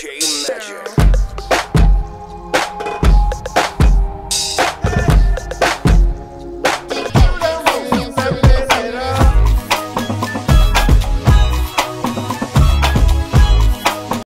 DJ Magic.